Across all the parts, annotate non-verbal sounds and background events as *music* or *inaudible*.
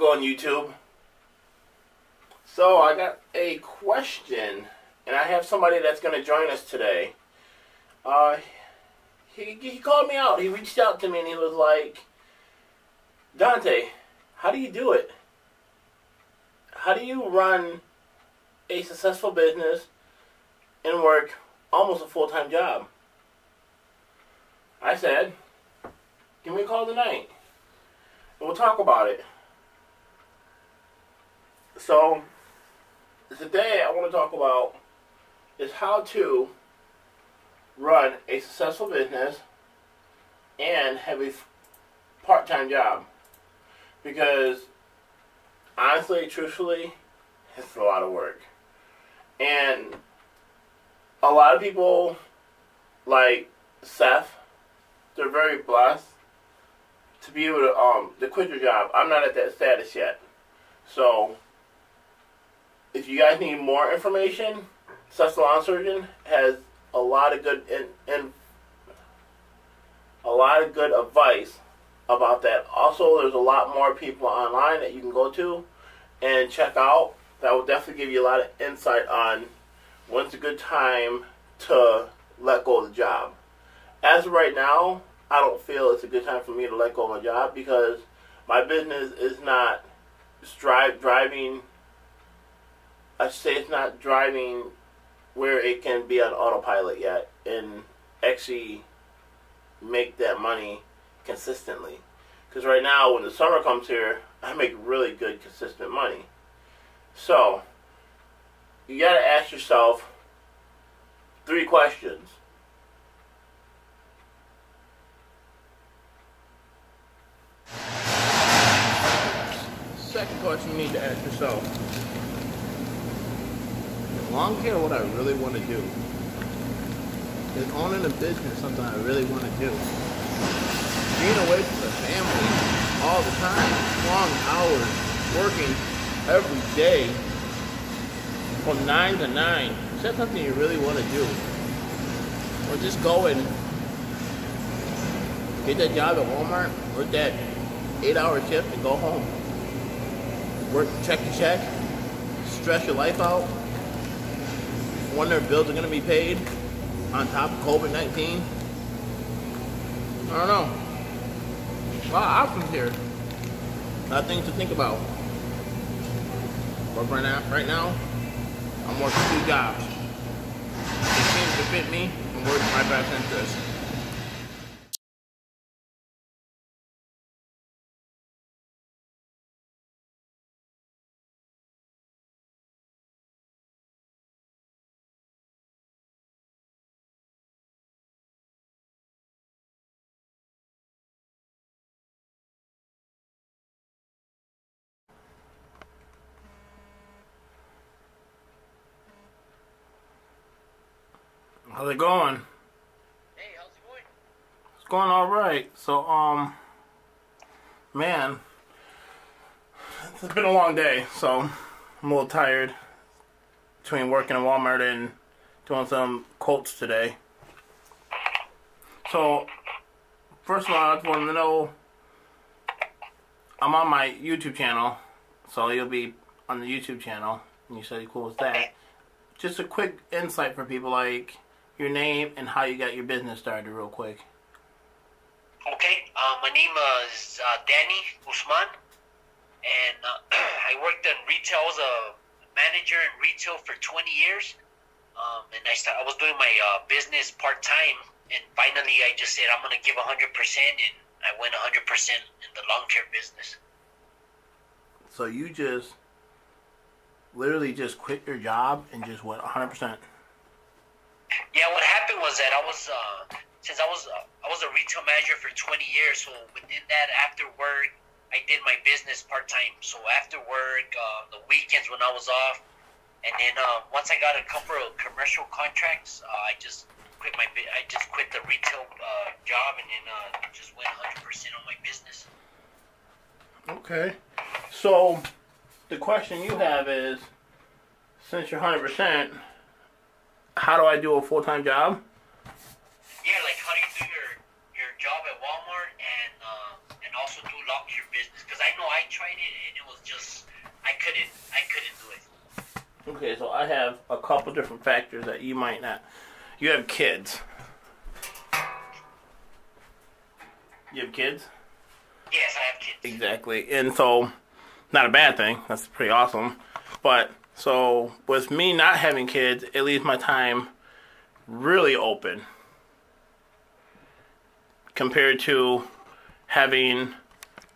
going, YouTube? So, I got a question, and I have somebody that's going to join us today. Uh, he, he called me out. He reached out to me and he was like, Dante, how do you do it? How do you run a successful business and work almost a full time job? I said, give me a call tonight and we'll talk about it. So, today I want to talk about is how to run a successful business and have a part-time job. Because honestly truthfully it's a lot of work. And a lot of people like seth they're very blessed to be able to um to quit your job. I'm not at that status yet. So if you guys need more information seth salon surgeon has a lot of good and, and a lot of good advice about that. Also, there's a lot more people online that you can go to and check out. That will definitely give you a lot of insight on when's a good time to let go of the job. As of right now, I don't feel it's a good time for me to let go of my job because my business is not strive driving. I say it's not driving where it can be on autopilot yet and actually make that money consistently. Because right now, when the summer comes here, I make really good, consistent money. So, you got to ask yourself three questions. Second question you need to ask yourself Don't care what I really want to do. Is owning a business something I really want to do? Being away from the family all the time, long hours, working every day from 9 to 9, is that something you really want to do? Or just go and get that job at Walmart, work that 8 hour shift and go home? Work, check to check, stress your life out, when their bills are going to be paid on top of COVID 19. I don't know. A lot of options here. A lot of things to think about. But right now, right now I'm working two jobs. It seems to fit me and work in my best interest. How's it going? Hey, how's it going? It's going all right. So, um, man, it's been a long day, so I'm a little tired between working at Walmart and doing some quotes today. So, first of all, I just wanted to know I'm on my YouTube channel, so you'll be on the YouTube channel, and you said cool with that. Just a quick insight for people like your name and how you got your business started, real quick. Okay, uh, my name is uh, Danny Guzman, and uh, *clears throat* I worked in retail. I was a manager in retail for 20 years, um, and I start, I was doing my uh, business part time, and finally I just said I'm gonna give 100 percent, and I went 100 percent in the long term business. So you just literally just quit your job and just went 100 percent. Yeah, what happened was that I was uh, since I was uh, I was a retail manager for 20 years. So within that, after work, I did my business part time. So after work, uh, the weekends when I was off, and then uh, once I got a couple of commercial contracts, uh, I just quit my I just quit the retail uh, job and then uh, just went 100 percent on my business. Okay, so the question you have is, since you're 100 percent how do I do a full time job? Yeah, like how do you do your your job at Walmart and uh, and also do lock your business? Because I know I tried it and it was just I couldn't I couldn't do it. Okay, so I have a couple different factors that you might not. You have kids. You have kids? Yes, I have kids. Exactly. And so, not a bad thing. That's pretty awesome. But, so, with me not having kids, it leaves my time really open compared to having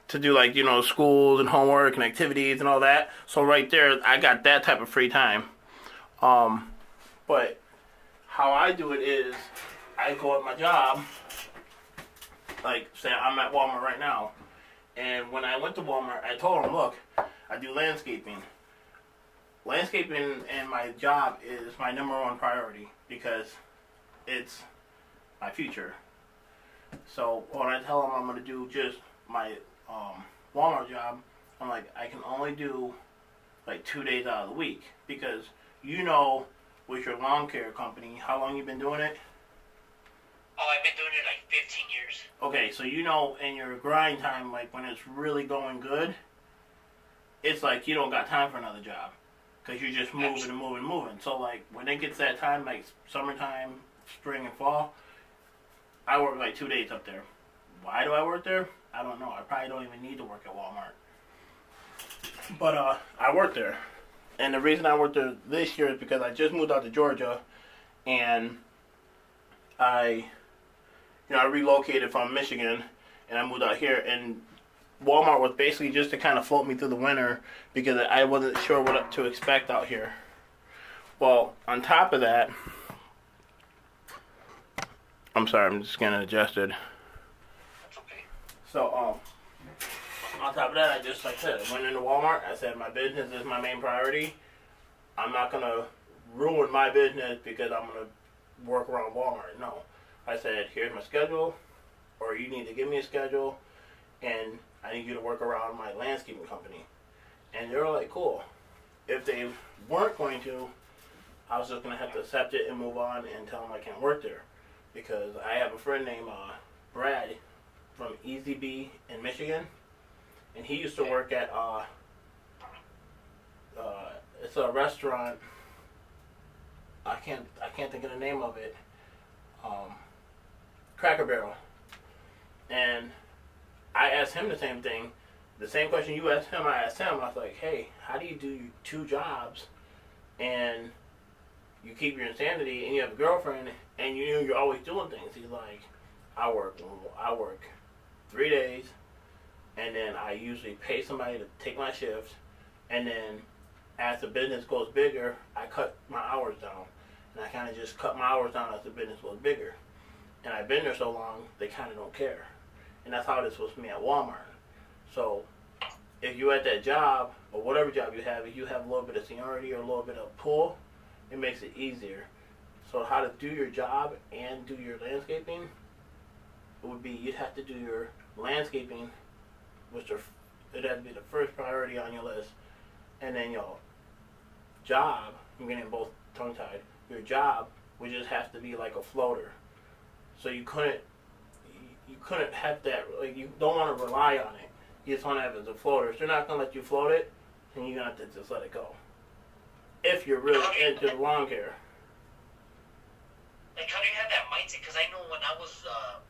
to do like you know schools and homework and activities and all that. So right there i got that type of free time. Um but how i do it is i go at my job like say i'm at walmart right now. And when i went to walmart i told them look i do landscaping landscaping and my job is my number one priority because it's my future so when I tell them I'm going to do just my um, Walmart job, I'm like, I can only do like two days out of the week because you know with your lawn care company how long you've been doing it. Oh, I've been doing it like 15 years. Okay, so you know in your grind time, like when it's really going good, it's like you don't got time for another job because you're just moving and moving and moving. So like when it gets that time, like summertime, spring and fall, I work like two days up there. Why do I work there? I don't know. I probably don't even need to work at Walmart. But uh, I work there. And the reason I worked there this year is because I just moved out to Georgia and I you know, I relocated from Michigan and I moved out here and Walmart was basically just to kind of float me through the winter because I wasn't sure what to expect out here. Well, on top of that, I'm sorry, I'm just getting adjusted. That's okay. So, um, on top of that, I just, like I said, I went into Walmart. I said, my business is my main priority. I'm not going to ruin my business because I'm going to work around Walmart. No. I said, here's my schedule, or you need to give me a schedule, and I need you to work around my landscaping company. And they were like, cool. If they weren't going to, I was just going to have to accept it and move on and tell them I can't work there because I have a friend named uh, Brad from Easy in Michigan, and he used to work at uh, uh, it's a restaurant. I can't I can't think of the name of it. Um, Cracker Barrel, and I asked him the same thing, the same question you asked him. I asked him. I was like, "Hey, how do you do two jobs, and you keep your insanity, and you have a girlfriend, and you know you're always doing things. He's like, I work, I work three days, and then I usually pay somebody to take my shift, and then as the business goes bigger, I cut my hours down, and I kind of just cut my hours down as the business goes bigger. And I've been there so long, they kind of don't care, and that's how it is with me at Walmart. So if you're at that job or whatever job you have, if you have a little bit of seniority or a little bit of pull, it makes it easier so how to do your job and do your landscaping would be you'd have to do your landscaping, which are it'd have to be the first priority on your list, and then your job. I'm getting both tongue tied. Your job would just have to be like a floater, so you couldn't you couldn't have that like you don't want to rely on it. You just want to have it as a floater. If they're not gonna let you float it, then you're gonna have to just let it go. If you're really into the lawn care like how do you have that mindset? Because I know when I was uh,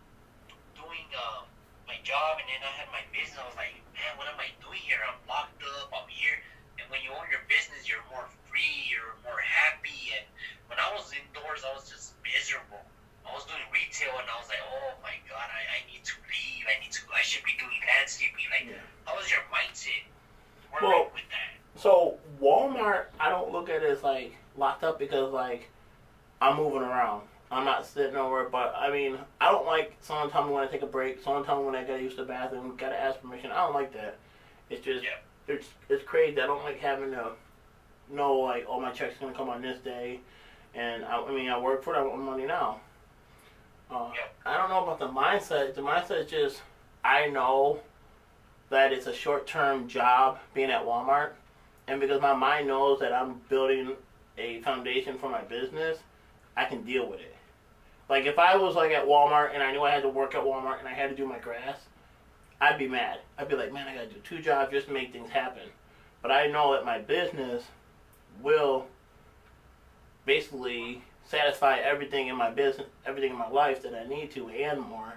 doing uh, my job and then I had my business, I was like, man, what am I doing here? I'm locked up. I'm here. And when you own your business, you're more free. You're more happy. And when I was indoors, I was just miserable. I was doing retail, and I was like, oh my god, I, I need to leave. I need to. I should be doing landscaping. Like, yeah. how was your mindset? Where well, with that? So Walmart, I don't look at it as like locked up because like I'm moving around. I'm not sitting nowhere, but I mean, I don't like someone tell me when I take a break. Someone tell me when I gotta use the bathroom. Gotta ask permission. I don't like that. It's just yeah. it's it's crazy. I don't like having to know like, oh, my check's gonna come on this day, and I, I mean, I work for that money now. Uh. I don't know about the mindset. The mindset is just I know that it's a short term job being at Walmart, and because my mind knows that I'm building a foundation for my business, I can deal with it. Like if I was like at Walmart and I knew I had to work at Walmart and I had to do my grass, I'd be mad. I'd be like, man, I gotta do two jobs just to make things happen. But I know that my business will basically satisfy everything in my business, everything in my life that I need to and more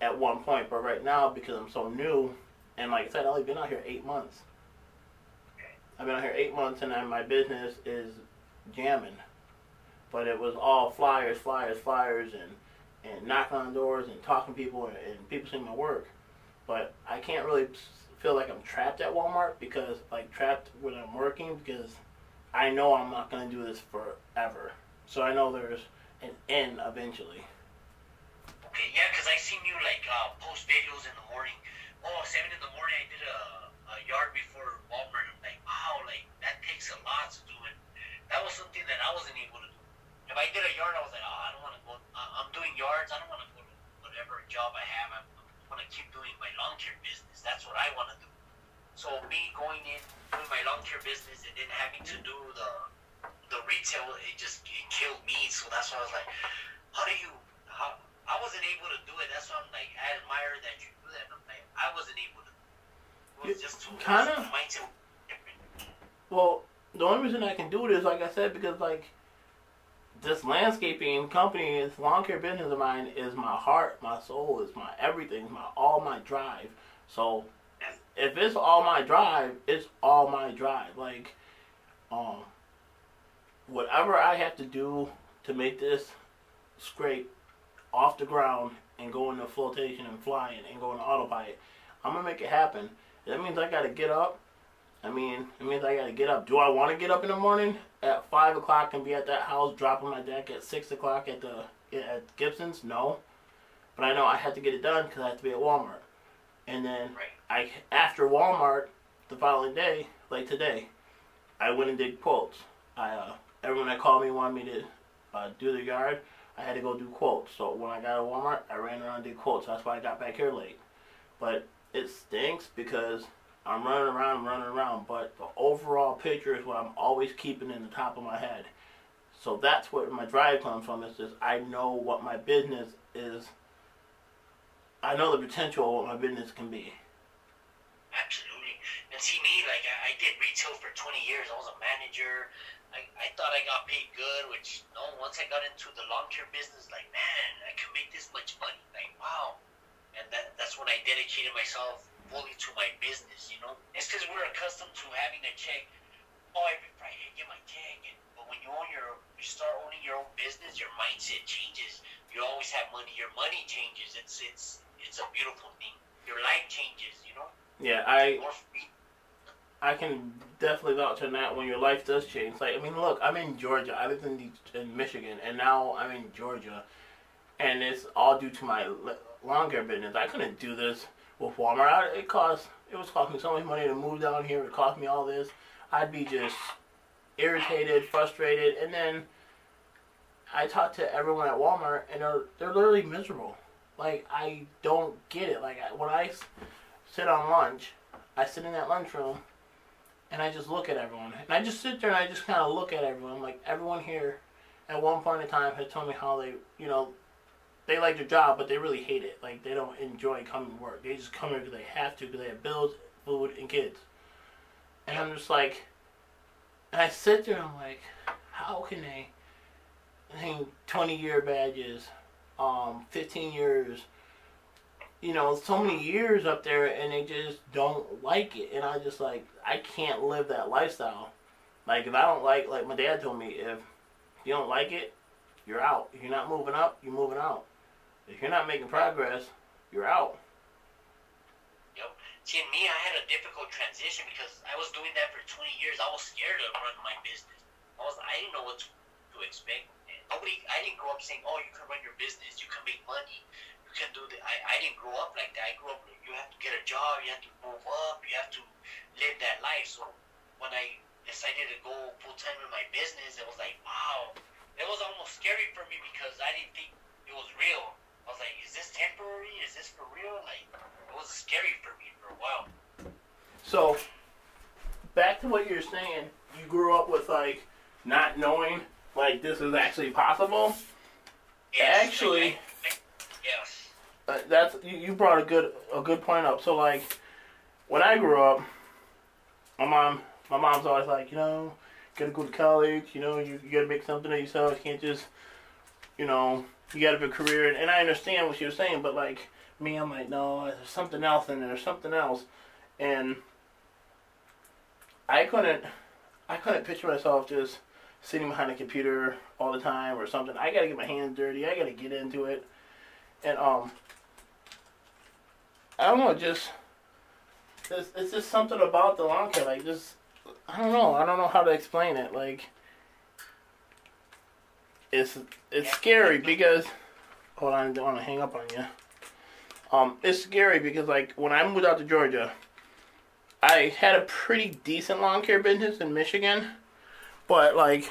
at one point. But right now, because I'm so new, and like I said, I've only been out here eight months. I've been out here eight months, and my business is jamming. But it was all flyers, flyers, flyers, and and knocking on doors and talking to people and, and people seeing my work. But I can't really feel like I'm trapped at Walmart because like trapped when I'm working because I know I'm not going to do this forever. So I know there's an end eventually. Okay, yeah, because I seen you like uh, post videos in the morning. Oh, seven in the morning, I did a, a yard before Walmart. I'm like, wow, like that takes a lot to do it. That was something that I wasn't able to do. If I did a yard, I was like, oh, I don't want to go. Uh, I'm doing yards. I don't want to go to whatever job I have. I want to keep doing my lawn care business. That's what I want to do. So me going in doing my lawn care business and then having to do the the retail, it just it killed me. So that's why I was like, how do you? How, I wasn't able to do it. That's why I'm like, I admire that you do that. I'm like, I wasn't able to. It was just too kind of. mindset. Well, the only reason I can do it is like I said because like this landscaping company, this lawn care business of mine is my heart, my soul, is my everything, my all my drive. So if it's all my drive, it's all my drive. Like, um, whatever I have to do to make this scrape off the ground and go into flotation and flying and go into autopilot, I'm gonna make it happen. That means I gotta get up. I mean, it means I gotta get up. Do I want to get up in the morning at five o'clock and be at that house dropping my deck at six o'clock at the at Gibson's? No, but I know I have to get it done because I have to be at Walmart. And then I after Walmart the following day, like today, I went and did quotes. I uh, everyone that called me wanted me to uh, do the yard. I had to go do quotes. So when I got to Walmart, I ran around and did quotes. That's why I got back here late. But it stinks because I'm running around, I'm running around. But the overall picture is what I'm always keeping in the top of my head. So that's what my drive comes from. Is just I know what my business is. I know the potential of what my business can be. Absolutely. And see me, like I, I did retail for 20 years. I was a manager. I, I thought I got paid good, which no. Once I got into the care business, like man, I can make this much money. Like wow. And that that's when I dedicated myself fully to my business. You know, it's because we're accustomed to having a check. Oh, every Friday I get my check. And, but when you own your, you start owning your own business, your mindset changes. You always have money. Your money changes. It's it's it's a beautiful thing. Your life changes. You know. Yeah, I I can definitely vouch on that when your life does change. Like, I mean, look, I'm in Georgia. I lived in the, in Michigan, and now I'm in Georgia, and it's all due to my care business. I couldn't do this with Walmart. It cost it was costing so much money to move down here. It cost me all this. I'd be just irritated, frustrated, and then I talked to everyone at Walmart, and they're they're literally miserable. Like I don't get it. Like when I sit on lunch, I sit in that lunchroom and I just look at everyone. And I just sit there and I just kind of look at everyone. Like everyone here, at one point in time, had told me how they, you know, they like their job, but they really hate it. Like they don't enjoy coming to work. They just come here because they have to, because they have bills, food, and kids. And I'm just like, and I sit there and I'm like, how can they hang 20 year badges, um, 15 years, you know, so many years up there and they just don't like it. And I just like, I can't live that lifestyle. Like, if I don't like, like my dad told me, if you don't like it, you're out. If you're not moving up, you're moving out. If you're not making progress, you're out. Yep. See, me, I had a difficult transition because I was doing that for 20 years. I was scared of running my business. I was, I didn't know what to, expect. Nobody, I didn't grow up saying, "Oh, you can run your business, you can make money." You can do the. I, I didn't grow up like that. I grew up. You have to get a job. You have to move up. You have to live that life. So when I decided to go full time in my business, it was like wow. It was almost scary for me because I didn't think it was real. I was like, is this temporary? Is this for real? Like it was scary for me for a while. So back to what you're saying. You grew up with like not knowing like this is actually possible. Yes, Actually. yes uh, uh, that's you, you brought a good a good point up. So like, when I grew up, my mom my mom's always like, you know, you gotta go to college. You know, you, you gotta make something of yourself. You can't just, you know, you gotta have a career. And, and I understand what she was saying, but like me, I'm like, no, there's something else in there. Something else, and I couldn't I couldn't picture myself just sitting behind a computer all the time or something. I gotta get my hands dirty. I gotta get into it, and um, I don't know, just it's, it's just something about the lawn care. Like just I don't know. I don't know how to explain it. Like it's it's scary because hold on, I don't want to hang up on you. Um, it's scary because like when I moved out to Georgia, I had a pretty decent lawn care business in Michigan, but like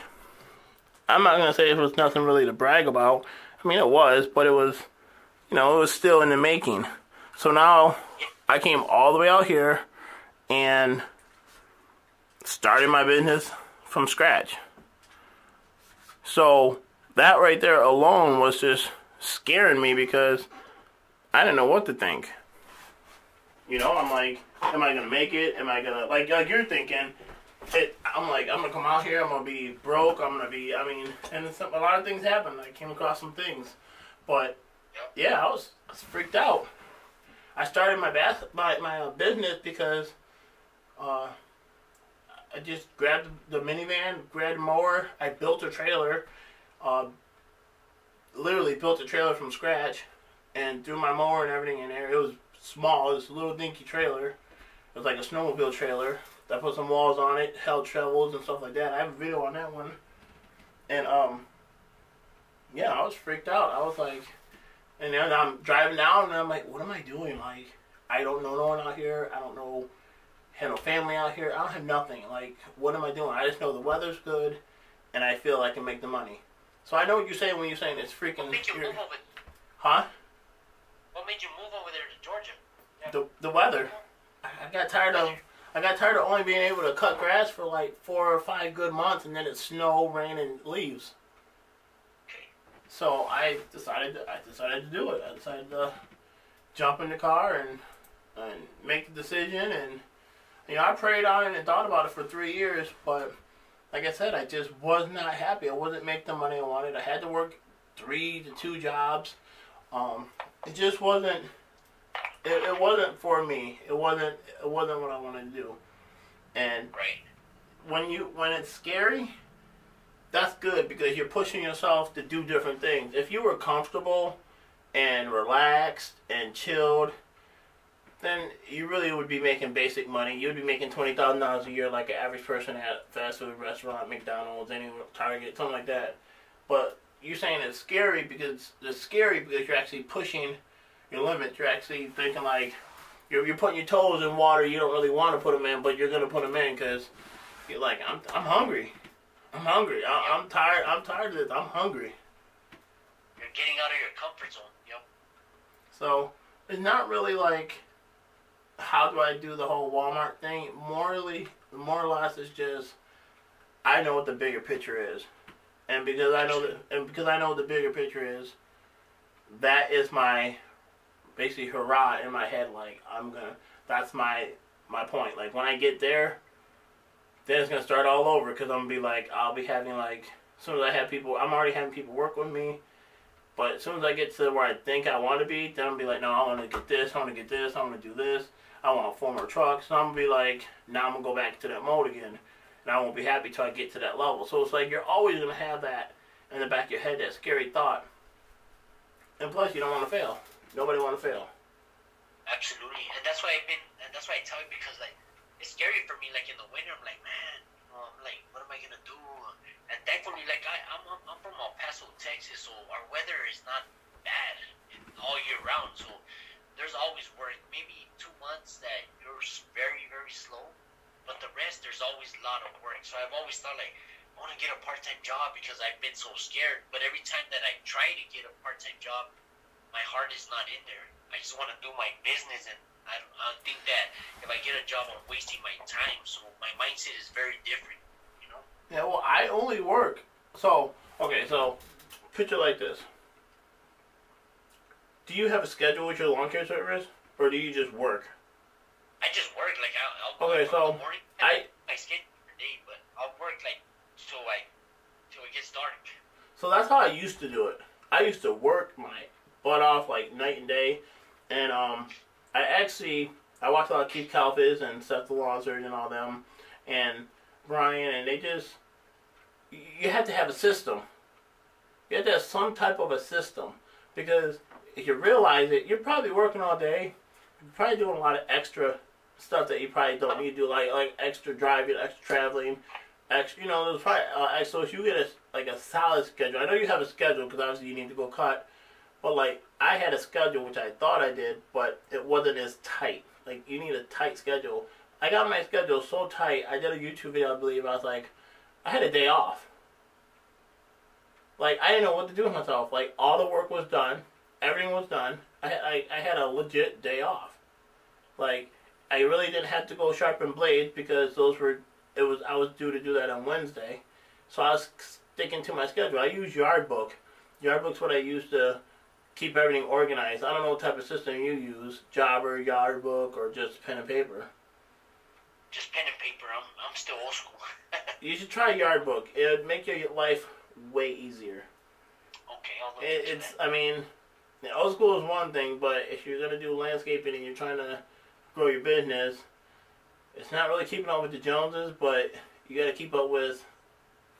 I'm not gonna say it was nothing really to brag about. I mean, it was, but it was, you know, it was still in the making. So now I came all the way out here and started my business from scratch. So that right there alone was just scaring me because I didn't know what to think. You know, I'm like, am I gonna make it? Am I gonna like like you're thinking? It, I'm like, I'm gonna come out here. I'm gonna be broke. I'm gonna be. I mean, and some, a lot of things happened. I came across some things, but yeah, I was, I was freaked out. I started my bath my my uh, business because uh, I just grabbed the minivan, grabbed a mower. I built a trailer. Uh, literally built a trailer from scratch, and threw my mower and everything in there. It was small. It was a little dinky trailer. It was like a snowmobile trailer. I put some walls on it, held shovels and stuff like that. I have a video on that one. And um, yeah, I was freaked out. I was like, and then I'm driving down and I'm like, what am I doing? Like, I don't know no one out here. I don't know, have no family out here. I don't have nothing. Like, what am I doing? I just know the weather's good, and I feel I can make the money. So I know what you're saying when you're saying it's freaking. What made you move over? Huh? What made you move over there to Georgia? The the weather. I, got tired of. I got tired of only being able to cut grass for like four or five good months, and then it's snow, rain, and leaves. Okay. So I decided. To, I decided to do it. I decided to jump in the car and and make the decision. And you know, I prayed on it and thought about it for three years. But like I said, I just was not happy. I wasn't making the money I wanted. I had to work three to two jobs. Um, it just wasn't. It, it wasn't for me. It wasn't. It wasn't what I wanted to do. And Right. when you when it's scary, that's good because you're pushing yourself to do different things. If you were comfortable and relaxed and chilled, then you really would be making basic money. You would be making twenty thousand dollars a year like an average person at fast food restaurant, McDonald's, any Target, something like that. But you're saying it's scary because it's scary because you're actually pushing your limits. You're actually thinking like you're, you're putting your toes in water you don't really want to put them in, but you're gonna put them in because you're like I'm I'm hungry. I'm hungry. I, I'm tired. I'm tired of this. I'm hungry. You're getting out of your comfort zone. Yep. So it's not really like how do I do the whole Walmart thing. Morally, more or less, it's just I know what the bigger picture is, and because I know that, and because I know what the bigger picture is, that is my basically hurrah in my head. Like I'm gonna. That's my my point. Like when I get there, then it's gonna start all over because I'm gonna be like I'll be having like as soon as I have people, I'm already having people work with me. But as soon as I get to where I think I want to be, then I'll be like, no, I want to get this, I want to get this, I want to do this. I want four more trucks. So I'm gonna be like, now I'm gonna go back to that mode again, and I won't be happy till I get to that level. So it's like you're always gonna have that in the back of your head, that scary thought. And plus, you don't want to fail. Nobody want to fail. Absolutely, and that's why I've been, and that's why I tell you because like it's scary for me. Like in the winter, I'm like, man, um, like what am I gonna do? And thankfully, like I, I'm, I'm, from El Paso, Texas, so our weather is not bad all year round. So there's always work. Maybe two months that you're very, very slow, but the rest there's always a lot of work. So I've always thought like I want to get a part-time job because I've been so scared. But every time that I try to get a part-time job, my heart is not in there. I just want to do my business, and I, don't- I think that if I get a job, I'm wasting my time. So my mindset is very different. You know. Yeah, well, I only work. So, okay, so picture like this. do you have a schedule with your lawn care service, or do you just work? I just work like I'll, I'll Okay, so, morning. I- my schedule day, but I'll work like till I till it gets dark. So that's how I used to do it. I used to work my butt off like night and day, and um, I actually I watched a lot of Keith Kalfas and Seth DeLazer and all them, and Brian, and they just you have to have a system. You have to have some type of a system because if you realize it, you're probably working all day. You're probably doing a lot of extra stuff that you probably don't need to do, like like extra driving, extra traveling, extra. You know, there's probably uh, so if you get a like a solid schedule. I know you have a schedule because obviously you need to go cut, but like I had a schedule which I thought I did, but it wasn't as tight. Like you need a tight schedule. I got my schedule so tight. I did a YouTube video, I believe. I was like, I had a day off. Like I didn't know what to do with myself. Like all the work was done, everything was done. I I, I had a legit day off. Like I really didn't have to go sharpen blades because those were it was I was due to do that on Wednesday, so I was sticking to my schedule. I use Yardbook. Yardbook's what I use to keep everything organized. I don't know what type of system you use, Jobber, Yardbook, or just pen and paper. Just pen and paper. I'm I'm still old school. *laughs* You should try Yardbook. It would make your life way easier. okay, I'll look It, it's, that. I mean, old school is one thing, but if you're gonna do landscaping and you're trying to grow your business, it's not really keeping up with the Joneses, but you got to keep up with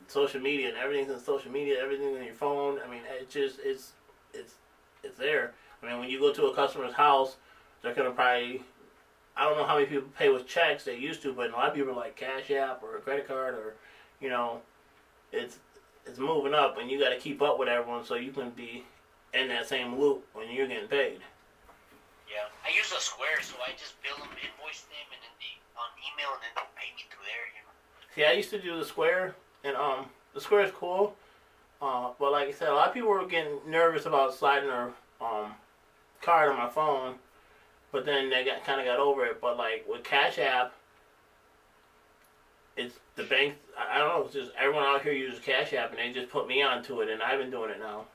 social media and everything's in social media, everything's on your phone. I mean, it just it's it's it's there. I mean, when you go to a customer's house, they're gonna probably I don't know how many people pay with checks they used to, but a lot of people are like Cash App or a credit card or you know, it's it's moving up and you got to keep up with everyone so you can be in that same loop when you're getting paid. Yeah, I use a Square, so I just bill them, invoice them, and then they on email, and then they'll pay me through there. You know. See, I used to do the Square, and um, the Square is cool, uh, but like I said, a lot of people were getting nervous about sliding their um card on my phone, but then they got kind of got over it. But like with Cash App, it's the bank. I don't know. It's just everyone out here uses Cash App, and they just put me onto it, and I've been doing it now.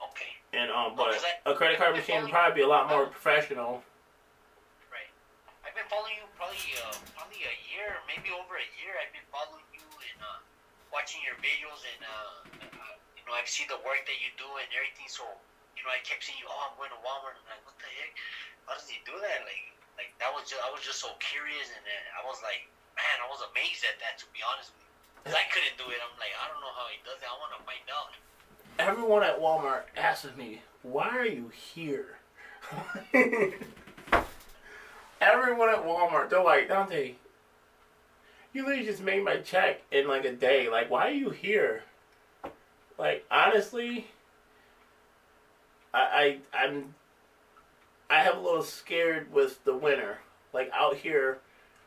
Okay, And um, but Oh, I- a credit card machine would probably be a lot more professional. right. I've been following you probably uh, probably a year, maybe over a year. I've been following watching your videos, and uh, uh, you know I've seen the work that you do and everything. So you know I kept seeing you. Oh, I'm going to Walmart. I'm like, what the heck? How does he do that? Like, like that was just I was just so curious, and then I was like, man, I was amazed at that. To be honest with you, 'Cause I couldn't do it. I'm like, I don't know how he does it. I want to find out. Everyone at Walmart asks me, "Why are you here?" *laughs* Everyone at Walmart, they're like, Dante, you literally just made my check in like a day. Like, why are you here? Like, honestly, I, I I'm I have a little scared with the winter. Like out here,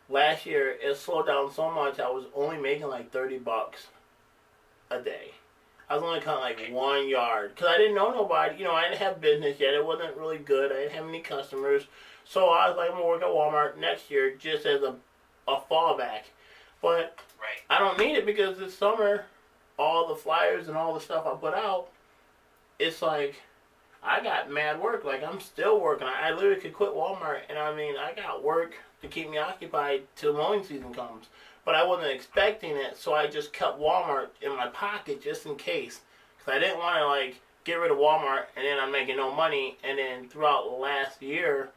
last year it slowed down so much. I was only making like thirty bucks a day. I was only cutting like one yard because I didn't know nobody. You know, I didn't have business yet. It wasn't really good. I didn't have any customers. So I was like, I'm gonna work at Walmart next year just as a, a fallback. But Right. I don't need it because this summer, all the flyers and all the stuff I put out, it's like I got mad work. Like I'm still working. I, I literally could quit Walmart, and I mean I got work to keep me occupied till mowing season comes. But I wasn't expecting it, so I just kept Walmart in my pocket just in case, because I didn't want to like get rid of Walmart and then I'm making no money. And then throughout last year,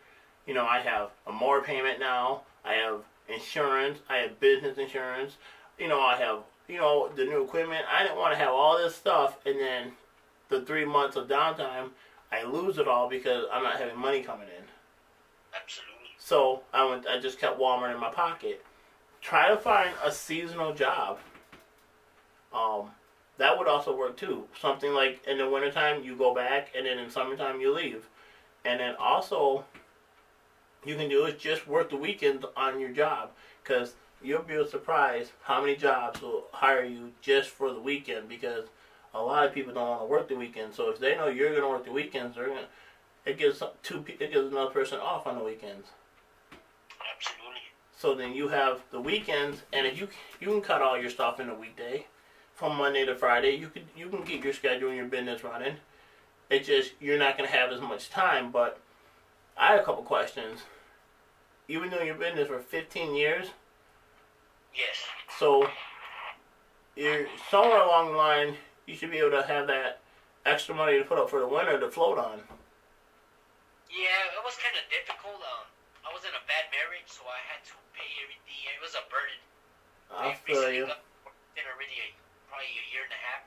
you know, I have a more payment now. I have insurance. I have business insurance. You know, I have you know the new equipment. I didn't want to have all this stuff, and then the three months of downtime, I lose it all because I'm not having money coming in. Absolutely. So I went. I just kept Walmart in my pocket. Try to find a seasonal job. Um, that would also work too. Something like in the wintertime you go back, and then in summertime you leave. And then also, you can do is just work the weekends on your job because you'll be surprised how many jobs will hire you just for the weekend because a lot of people don't want to work the weekend. So if they know you're going to work the weekends, they're going to it gives two it gives another person off on the weekends. Absolutely. So then you have the weekends, and if you you can cut all your stuff in a weekday, from Monday to Friday, you could you can keep your schedule and your business running, It's just you're not gonna have as much time. But I have a couple questions. Even though you've been business for 15 years, Yes. so you're somewhere along the line. You should be able to have that extra money to put up for the winter to float on. Yeah, it was kind of difficult. Um, I was in a bad marriage, so I had to pay everything. It was a burden. I feel you. been already a, probably a year and a half,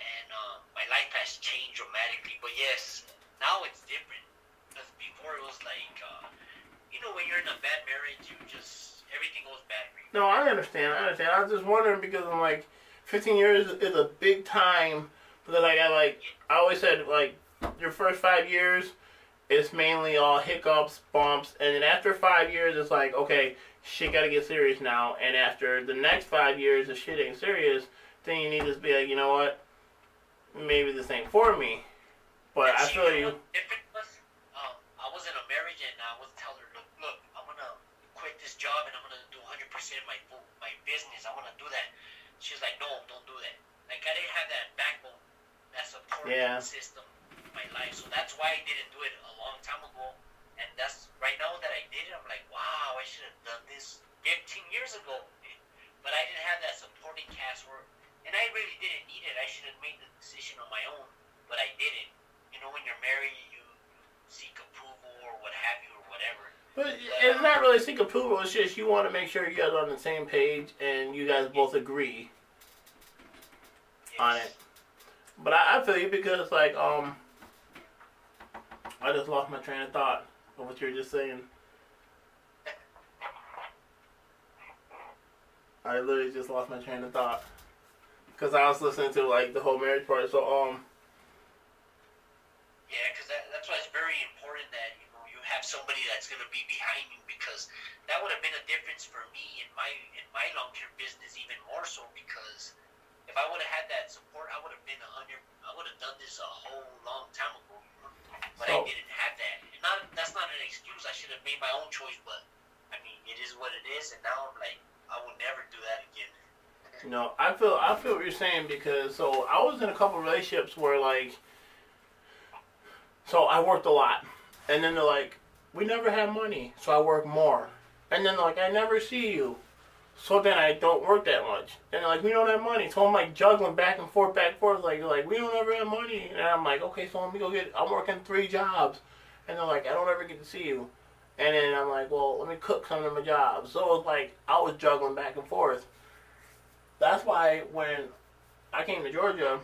and uh, my life has changed dramatically. But yes, now it's different. Because before it was like, uh, you know, when you're in a bad marriage, you just everything goes bad for you. No, I understand. I understand. I was just wondering because I'm like, 15 years is a big time. Because like I like, I always said like, your first five years, it's mainly all hiccups, bumps, and then after five years, it's like, okay, shit got to get serious now. And after the next five years, if shit ain't serious, then you need to be like, you know what, maybe this ain't for me. But I feel you. what different was? Um, I was in a marriage and I was telling her, look, look, I'm gonna quit this job and I'm gonna do 100% of my my business. I wanna do that. She's like, no, don't do that. Like I didn't have that backbone, that support Yeah. system in my life. So that's why I didn't do it a long time ago. And that's right now that I did it. I'm like, wow, I should have done this 15 years ago. *laughs* But I didn't have that supporting cast where, and I really didn't need it. I should have made the decision on my own, but I didn't you know, when you're married, you seek approval or what have you or whatever. But it's not really seek approval. It's just you want to make sure you guys are on the same page and you guys both agree. On it. But I, I feel you because like um I just lost my train of thought of what you were just saying. I literally just lost my train of thought because I was listening to like the whole marriage part. So um Yeah, because that, that's why it's very important that you know you have somebody that's going to be behind you because that would have been a difference for me in my in my long term business even more so because if I would have had that support, I would have been a hundred. I would have done this a whole long time ago. But I didn't have that. And not that's not an excuse. I should have made my own choice, but I mean it is what it is. And now I'm like I will never do that again. No, I feel I feel what you're saying because so I was in a couple relationships where like so I worked a lot and then they're like we never have money so I work more. And then like I never see you so then I don't work that much. And like we don't have money so I'm like juggling back and forth back and forth like like we don't ever have money. And I'm like okay so let me go get I'm working three jobs. And they're like I don't ever get to see you. And then I'm like well let me cook some of my jobs. So it's like I was juggling back and forth. That's why when I came to Georgia,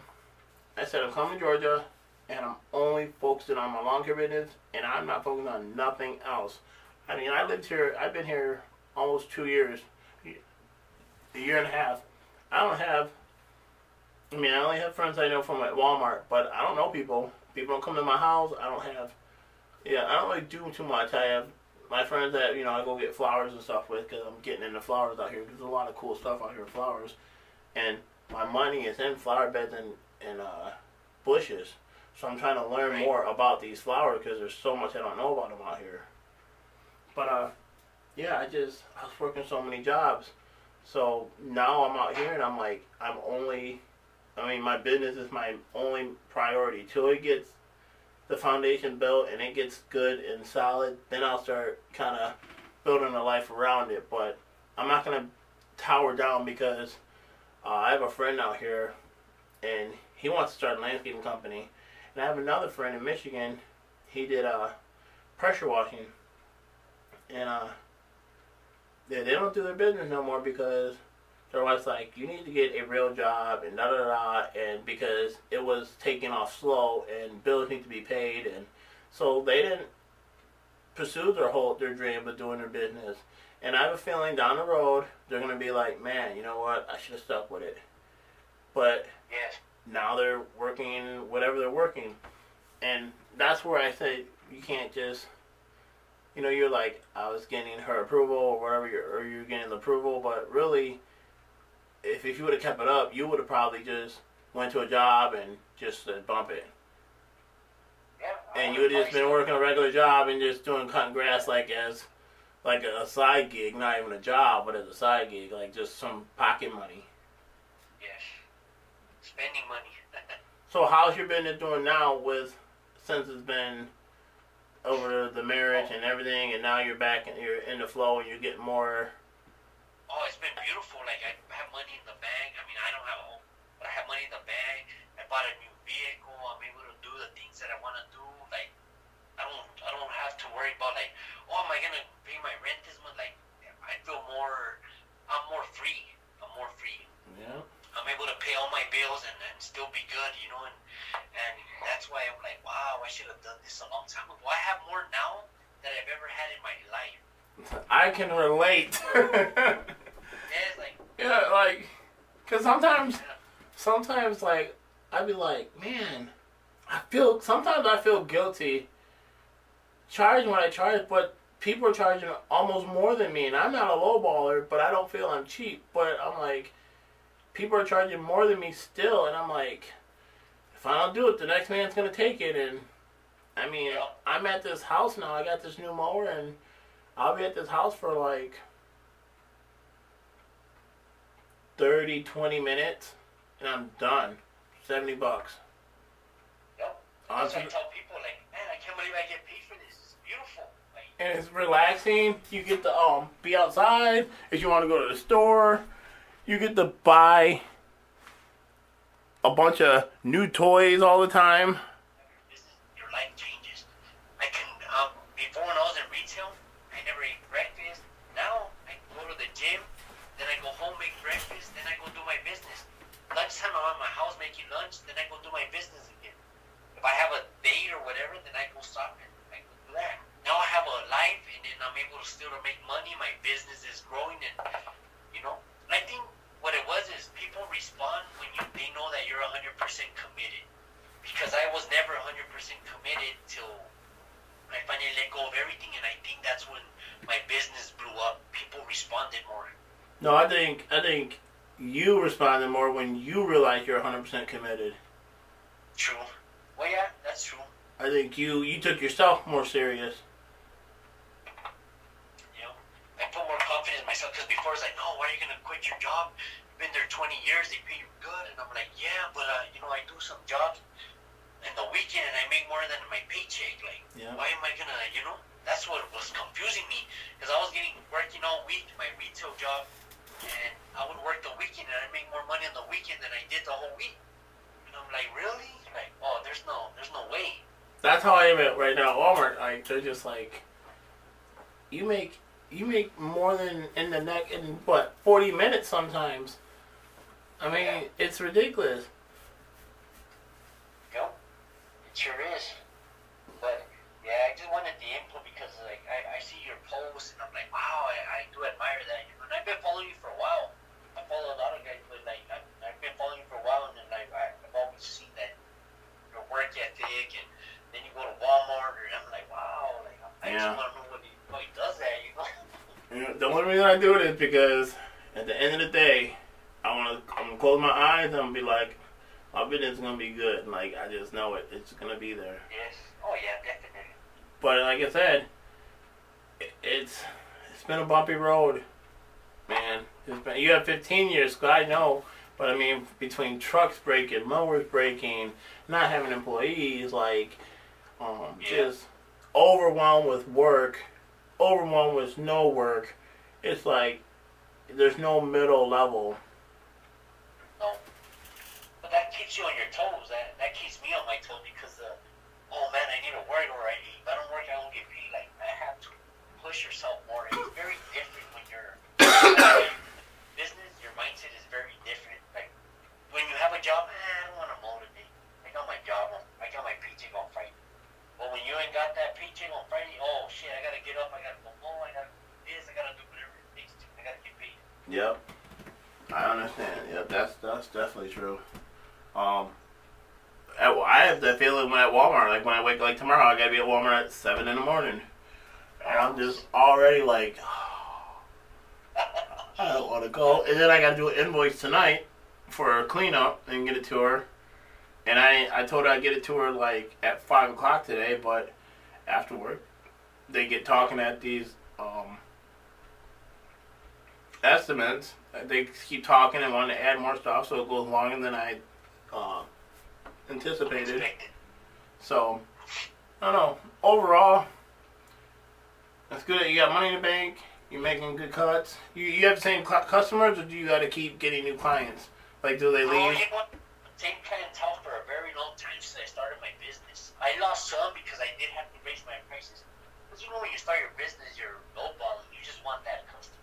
I said I'm coming to Georgia, and I'm only focusing on my lawn care business, and I'm not focusing on nothing else. I mean, I lived here. I've been here almost two years, a year and a half. I don't have. I mean, I only have friends I know from at Walmart, but I don't know people. People don't come to my house. I don't have. Yeah, I don't really do too much. I have my friends that you know I go get flowers and stuff with because I'm getting into flowers out here. There's a lot of cool stuff out here flowers, and my money is in flower beds and and uh, bushes. So I'm trying to learn Right. more about these flowers because there's so much I don't know about them out here. But uh, yeah, I just I was working so many jobs, so now I'm out here and I'm like I'm only. I mean, my business is my only priority. Till it gets the foundation built and it gets good and solid, then I'll start kind of building a life around it. But I'm not gonna tower down because uh, I have a friend out here, and he wants to start a landscaping company, and I have another friend in Michigan. He did uh, pressure washing, and uh, they they don't do their business no more because their wife's like, you need to get a real job and da da da, and because it was taking off slow and bills need to be paid, and so they didn't pursue their whole their dream of doing their business. And I have a feeling down the road they're gonna be like, man, you know what? I should have stuck with it. But Yes. Now they're working whatever they're working, and that's where I say you can't just. You know, you're like I was getting her approval or whatever, you're, or you're getting the approval, but really, if if you would have kept it up, you would have probably just went to a job and just said bump it, Yeah. and you would have just been working a regular job and just doing cutting grass like as like a side gig, not even a job, but as a side gig, like just some pocket money. Spending money. *laughs* So how's your business doing now with since it's been over the marriage and everything, and now you're back and you're in the flow and you're getting more. Oh, it's been beautiful. Like I have money in the bank. I mean, I don't have a home, but I have money in the bank. I bought a new vehicle. I'm able to do the things that I want to do. Like I don't, I don't have to worry about like, oh, am I gonna pay my rent this month? Like I feel more, I'm more free. I'm more free. Yeah. I'm able to pay all my bills and, and still be good, you know, and and that's why I'm like, wow, I should have done this a long time ago. I have more now than I've ever had in my life. I can relate. Yeah, *laughs* like, yeah, like, cause sometimes, yeah, sometimes like I'd be like, man, I feel sometimes I feel guilty charging what I charge, but people are charging almost more than me, and I'm not a lowballer, but I don't feel I'm cheap. But I'm like, people are charging more than me still, and I'm like, if I don't do it, the next man's gonna take it, and I mean. I'm at this house now. I got this new mower, and I'll be at this house for like 30, 20 minutes, and I'm done. 70 bucks. yep. On That's to why I tell people like, man, I can't believe I get paid for this. It's beautiful. Like, and it's relaxing. You get to um be outside. If you want to go to the store, you get to buy a bunch of new toys all the time. your life changes. I can um before when I was in retail, I never ate breakfast. Now I go to the gym, then I go home make breakfast, then I go do my business. Lunchtime I'm at my house making lunch, then I go do my business again. If I have a date or whatever, then I go stop and I go do that. Now I have a life, and then I'm able to still make money. My business is growing, and you know, I think what it was is people respond when you they know that you're 100% committed because I was never 100% committed till I finally let go of everything, and I think that's when my business blew up. People responded more. No, I think I think you responded more when you realized you're 100% committed. True. Well, yeah, that's true. I think you you took yourself more serious. You know, I put more confidence in myself because before it's like, no, why are you gonna quit your job? You've been there 20 years, they pay you good, and I'm like, yeah, but uh, you know, I do some jobs in the weekend and I make more than my paycheck. Like, Yeah. why am I gonna, you know? That's what was confusing me because I was getting working all week, my retail job, and I would work the weekend and I make more money on the weekend than I did the whole week. And I'm like, really? Like, oh, there's no, there's no way. That's how I am at right now Walmart. Like they're just like, you make you make more than in the neck in what forty minutes sometimes. I mean, it's ridiculous. Know? It sure is. But yeah, I just wanted the input because like I, I see your posts and I'm like, wow, I, I do admire that. And I've been following you for a while. I follow a lot of guys, but like I, I've been following you for a while, and then I, I, I've always seen that your work ethic, and then you go to Walmart, and I'm like, wow, like I Yeah. just want to know what he, what he does that? You know, the only reason I do it is because at the end of the day, I want to. I'm gonna close my eyes and I'm gonna be like, my business is gonna be good. Like I just know it. It's gonna be there. yes. Oh yeah, definitely. But like I said, it, it's it's been a bumpy road, man. It's been, you have 15 years, I know. But I mean, between trucks breaking, mowers breaking, not having employees, like um, Yeah. just overwhelmed with work, overwhelmed with no work. It's like there's no middle level. No. But that keeps you on your toes. That that keeps me on my toes because uh, oh man, I need to work or I, if I don't work, I won't get paid. Like I have to push yourself more. It's very different when you're business. Your mindset is very different. Like when you have a job, eh, I don't want to motivate. I got my job. On, I got my paycheck on Friday. But when you ain't got that paycheck on Friday, oh shit, I gotta get up. I gotta go home. I gotta do this. I gotta do whatever it takes to. I gotta get paid. Yep. I understand. Yep, that's that's definitely true. Um, at, I have that feeling when at Walmart. Like when I wake, like tomorrow, I gotta be at seven in the morning, and I'm just already like, *sighs* I don't want to go. And then I gotta do an invoice tonight for a cleanup and get it to her. And I I told her I'd get it to her like at five o'clock today, but after work, they get talking at these um estimates. They keep talking and want to add more stuff, so it goes longer than I uh, anticipated. So, I don't know. Overall, it's good that you got money in the bank. You're making good cuts. You you have the same customers, or do you got to keep getting new clients? Like, do they Oh, leave? you know what? Same clientele for a very long time since I started my business. I lost some because I did have to raise my prices. Because you know when you start your business, you're lowballing. You just want that customer.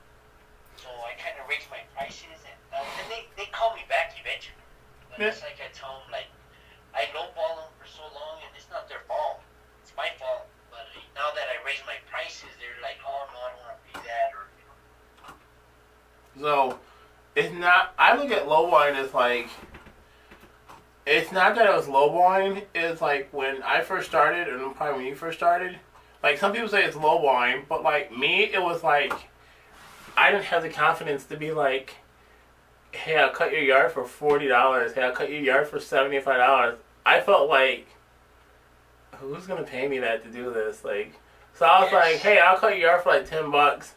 So I kind of raised my prices, and, uh, and they, they call me back eventually. But Yeah. it's like I tell them, like, I lowball them for so long, and it's not their fault. My fault. But uh, now that I raise my prices, they're like, oh, no, I don't want to pay that. Or, you know, So, it's not. I look at low wine as like. It's not that it was lowballing. It's like when I first started, and probably when you first started. Like some people say it's lowballing, but like me, it was like I didn't have the confidence to be like, "Hey, I'll cut your yard for forty dollars. Hey, I'll cut your yard for seventy five dollars." I felt like, who's gonna pay me that to do this? Like, so I was like, "Hey, I'll cut your yard for like ten bucks."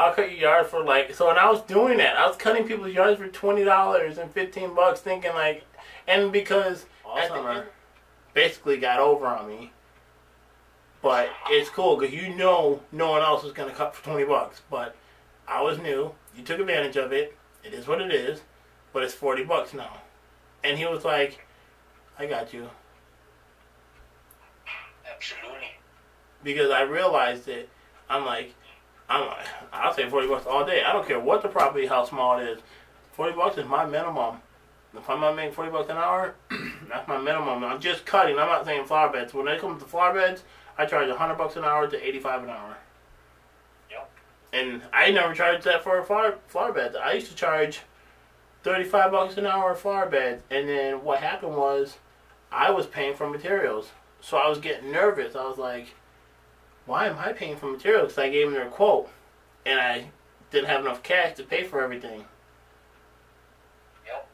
I'll cut your yard for like so, and I was doing that. I was cutting people's yards for twenty dollars and fifteen bucks, thinking like, and because end, basically got over on me. But it's cool because you know no one else is gonna cut for twenty bucks. But I was new. You took advantage of it. It is what it is. But it's forty bucks now. And he was like, "I got you," absolutely. because I realized it. I'm like, I'm like, I'll say forty bucks all day. I don't care what the property, how small it is. Forty bucks is my minimum. If I'm not making forty bucks an hour, *clears throat* that's my minimum. I'm just cutting. I'm not saying flower beds. When it comes to flower beds, I charge hundred bucks an hour to eighty-five an hour. Yep. And I never charged that for a flower flower bed. I used to charge thirty-five bucks an hour for flower beds. And then what happened was, I was paying for materials, so I was getting nervous. I was like, why am I paying for materials? Because I gave them their quote, and I didn't have enough cash to pay for everything. Yep.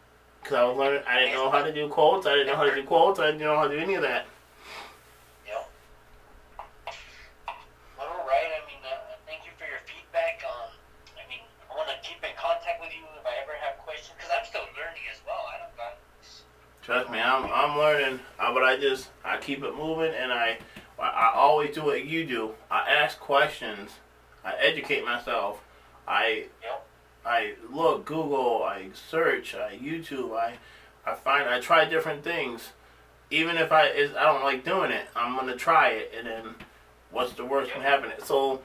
Because I was learning, I didn't know how to do quotes. I didn't know how to do quotes. I didn't know how to do any of that. Yep. Well, all right. I mean, uh, thank you for your feedback. Um, I mean, I want to keep in contact with you if I ever have questions because I'm still learning as well. I don't got this. Trust me, I'm learning. Uh, but I just I keep it moving, and I I always do what you do. I ask questions. I educate myself. I Yep. I look, Google, I search, I YouTube, I I find I try different things. Even if I is I don't like doing it, I'm gonna try it, and then what's the worst can happen? So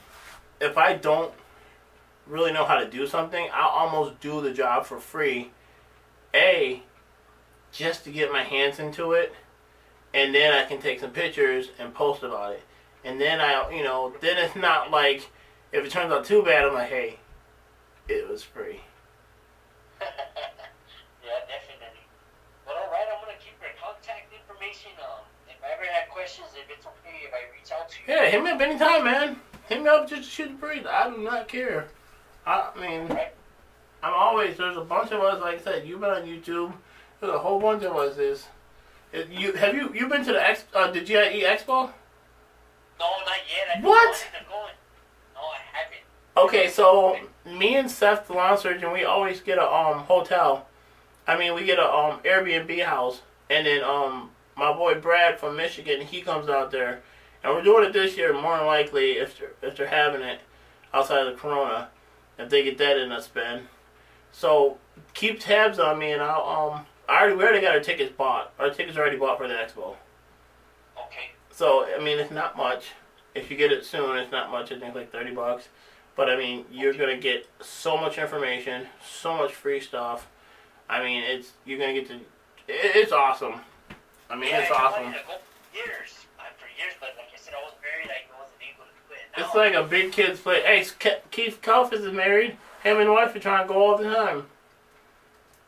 if I don't really know how to do something, I'll almost do the job for free. A, just to get my hands into it, and then I can take some pictures and post about it. And then I, you know, then it's not like if it turns out too bad, I'm like, hey, it was free. *laughs* yeah, definitely. But all right, I'm gonna keep your contact information. Um, if I ever have questions, if it's okay if I reach out to you. Yeah, hit me up anytime, man. Hit me up just to shoot the breeze. I do not care. I mean, Right. I'm always there's a bunch of us. Like I said, you've been on YouTube. There's a whole bunch of us. Is it, you have you you been to the X, uh, the GIE Expo? No, not yet. I What? wanted to go in. No, I haven't. Okay, so me and Seth, the lawn surgeon, we always get a um hotel. I mean, we get a um Airbnb house, and then um my boy Brad from Michigan, he comes out there, and we're doing it this year. More than likely, if they're if they're having it outside of the Corona, if they get that in a spin. So keep tabs on me, and I'll um I already we already got our tickets bought. Our tickets are already bought for the expo. Okay. So I mean, it's not much. If you get it soon, it's not much. I think like thirty bucks. But I mean, you're gonna get so much information, so much free stuff. I mean, it's you're gonna get to. it- It's awesome. I mean, yeah, it's I awesome. wanted to go for years. Uh, for years, but like I said, I was married. I wasn't able to do it. It's like a big kids play. Hey, Keith Kalfas is married. Him and wife are trying to go all the time.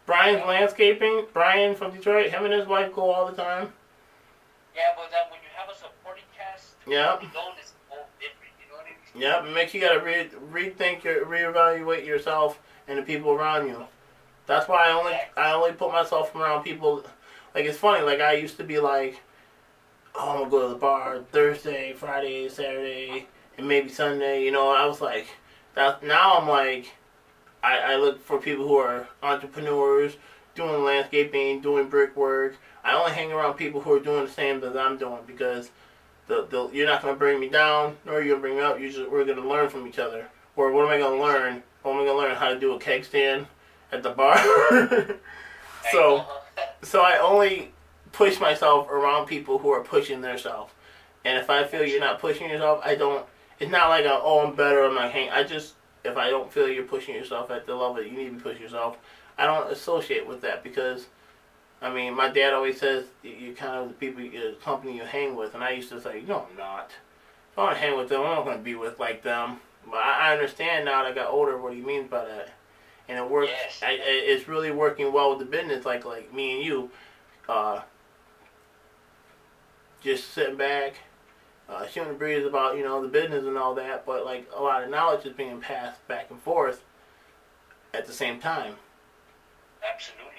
Brian's landscaping. Brian from Detroit. Him and his wife go all the time. Yeah, but then when you have a supporting cast, Yeah. alone is all different. You know what I mean? Yep, it makes you gotta re- rethink your reevaluate yourself and the people around you. That's why I only I only put myself around people. Like it's funny. Like I used to be like, oh, I'm gonna go to the bar Thursday, Friday, Saturday, and maybe Sunday. You know, I was like, that. Now I'm like, I, I look for people who are entrepreneurs, doing landscaping, doing brickwork. I only hang around people who are doing the same as I'm doing because the, the you're not going to bring me down, nor are you going to bring me up. You just, we're going to learn from each other. Or what am I going to learn? Well, I'm going to learn how to do a keg stand at the bar. *laughs* so, so I only push myself around people who are pushing themselves. And if I feel you're not pushing yourself, I don't. It's not like a, oh I'm better. I'm not hang. I just if I don't feel you're pushing yourself at the level that you need to push yourself, I don't associate with that because. I mean, my dad always says you kind of the people, the company you hang with, and I used to say, no, I'm not. If I want to hang with them, I'm not going to be with like them. But I, I understand now that I got older what he means by that, and it works. Yes. I, it's really working well with the business. Like like me and you, uh, just sitting back, uh, shooting the breeze about you know the business and all that. But like a lot of knowledge is being passed back and forth at the same time. Absolutely.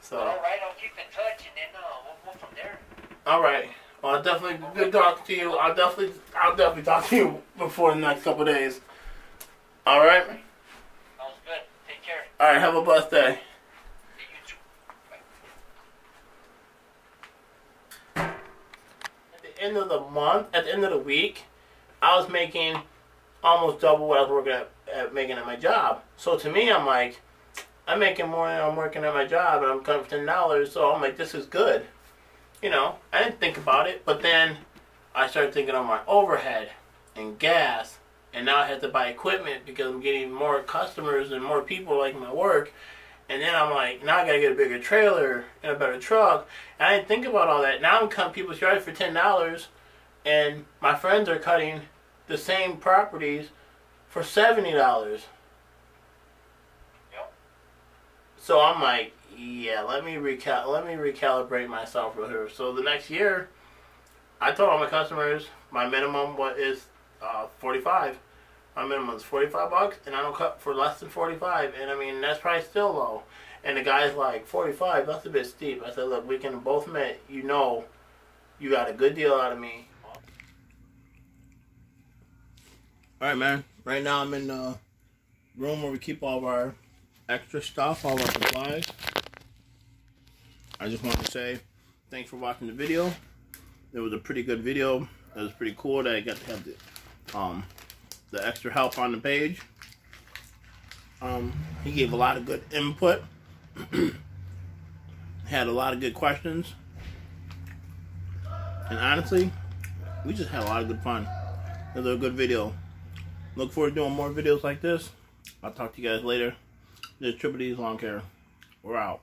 So All right, I'll keep in touch, and then uh, we'll go from there. all right. Well, I'll definitely good talking to you. I'll definitely I'll definitely talk to you before the next couple of days. All right. Sounds good. Take care. All right. Have a blessed day. See you too. At end of the month, at the end of the week, I was making almost double what I was working at, at making at my job. So to me, I'm like, I'm making more than I'm working at my job, and I'm coming for ten dollars. So I'm like, this is good. You know, I didn't think about it, but then I started thinking of my overhead and gas, and now I have to buy equipment because I'm getting more customers and more people like my work. And then I'm like, now I gotta get a bigger trailer and a better truck. And I didn't think about all that. Now I'm cutting people's yards for ten dollars, and my friends are cutting the same properties for seventy dollars. Yep. So I'm like, yeah, let me recal let me recalibrate myself real here. So the next year, I told all my customers my minimum what is uh, forty five. My minimum is forty five bucks, and I don't cut for less than forty five. And I mean that's probably still low. And the guy's like forty five. That's a bit steep. I said, look, we can both admit you know, you got a good deal out of me. All right, man. Right now I'm in the room where we keep all of our extra stuff, all of our supplies. I just want to say thanks for watching the video. It was a pretty good video. It was pretty cool that I got to have the um the extra help on the page. Um, he gave a lot of good input. *clears throat* had a lot of good questions. And honestly, we just had a lot of good fun. It was a good video. Look forward to doing more videos like this. I'll talk to you guys later. This is Triple D's Lawn Care. We're out.